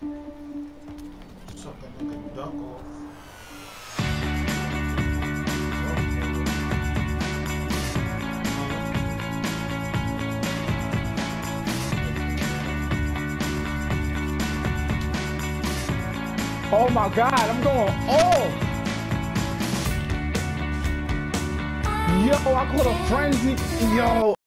Something they can duck off. Oh my god, I'm going off. Yo, I caught a frenzy. Yo.